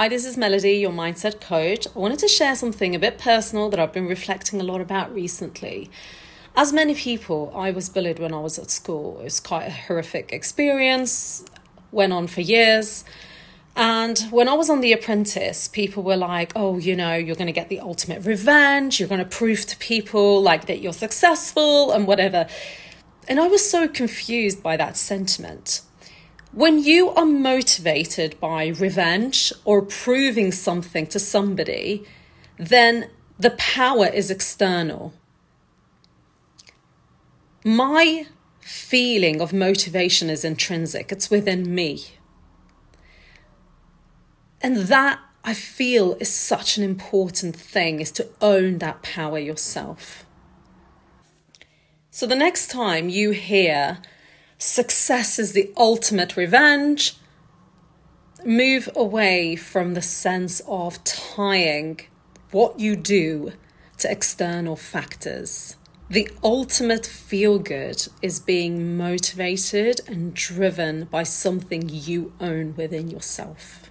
Hi, this is Melody, your mindset coach. I wanted to share something a bit personal that I've been reflecting a lot about recently. As many people, I was bullied when I was at school. It was quite a horrific experience, went on for years. And when I was on The Apprentice, people were like, oh, you know, you're going to get the ultimate revenge. You're going to prove to people like that you're successful and whatever. And I was so confused by that sentiment. When you are motivated by revenge or proving something to somebody, then the power is external. My feeling of motivation is intrinsic, it's within me. And that I feel is such an important thing is to own that power yourself. So the next time you hear success is the ultimate revenge, move away from the sense of tying what you do to external factors. The ultimate feel good is being motivated and driven by something you own within yourself.